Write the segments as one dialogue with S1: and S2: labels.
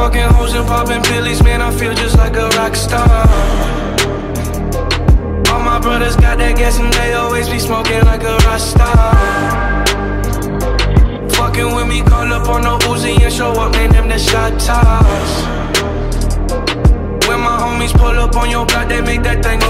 S1: fucking hoes and popping pillies, man, I feel just like a rock star. All my brothers got that gas and they always be smoking like a rock star. Fucking with me, call up on the Uzi and show up, man, them the shot toss. When my homies pull up on your block, they make that thing go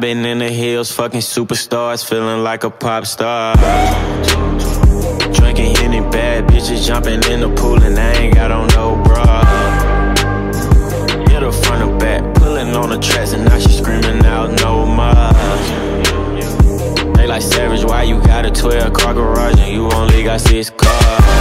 S2: I've been in the hills, fucking superstars, feeling like a pop star. Drinking any bad bitches, jumping in the pool, and I ain't got on no bra. Hit her front or back, pulling on the tracks, and now she screaming out no more. They like savage, why you got a 12 car garage and you only got six cars?